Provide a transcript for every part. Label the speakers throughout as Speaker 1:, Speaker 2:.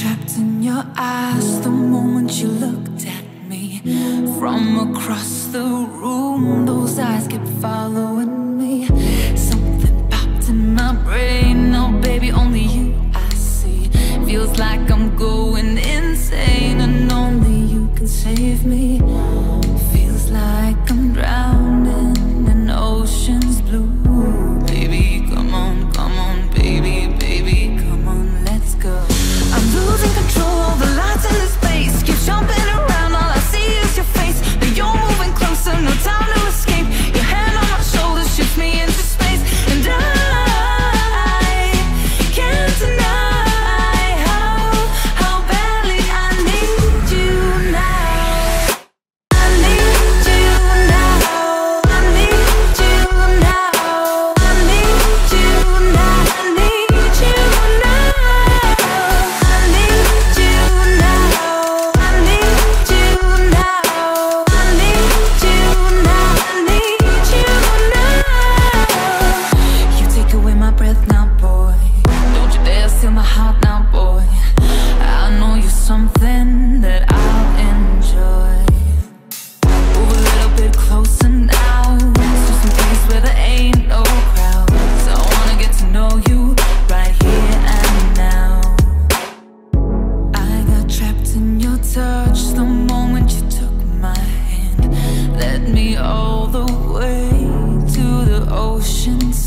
Speaker 1: Trapped in your eyes the moment you looked at me. From across the room, those eyes kept following me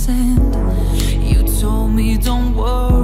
Speaker 1: sand. You told me don't worry.